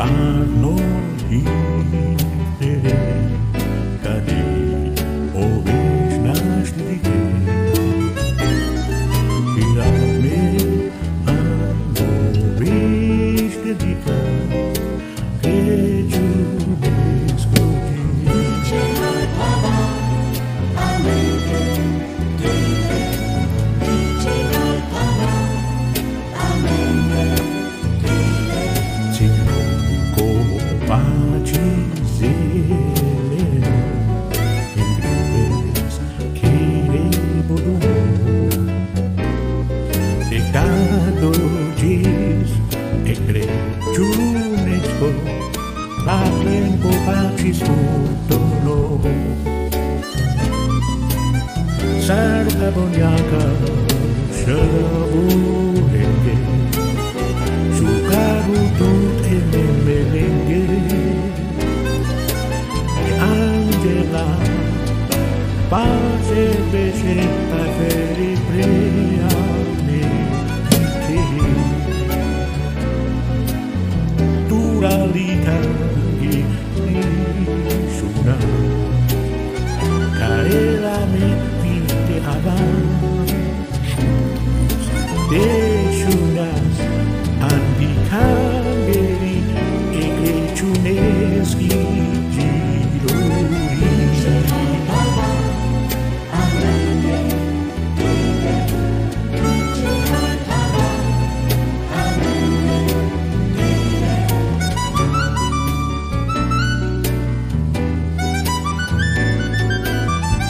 llevarnos y tutto Sarda boniaca, shabuenge Sukaru tut e me melengue E Angela, pace bece paferi priami Duralita